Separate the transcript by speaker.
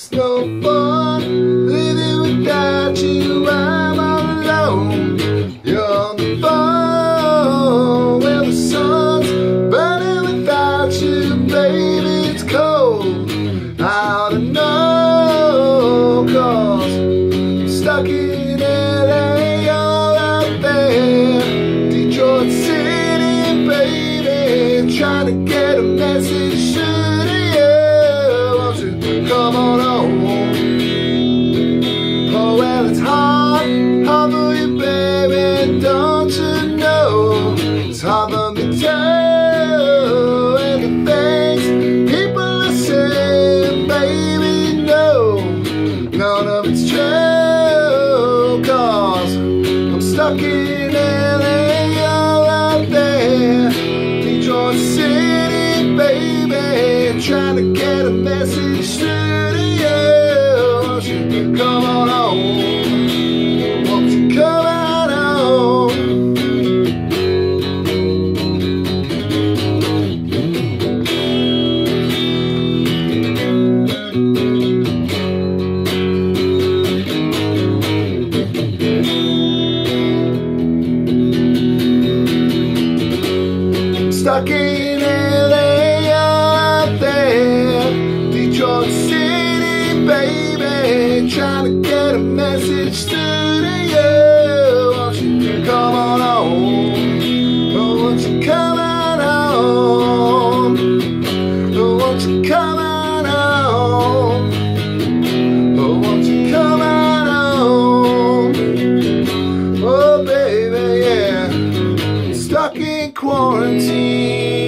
Speaker 1: It's no fun living without you. I'm all alone. You're on the phone where the sun's burning without you, baby. It's cold. I don't know, cause I'm stuck in LA, all out there. Detroit City, baby. Trying to get a message for you, baby. Don't you know? It's hard for me too. And the things people are saying, baby, no, none of it's true. Cause I'm stuck in LA, all out there. Detroit City, baby. Trying to get a message through to you. Won't you come Stuck in LA out there, Detroit City, baby, trying to get a message to you. stuck in quarantine.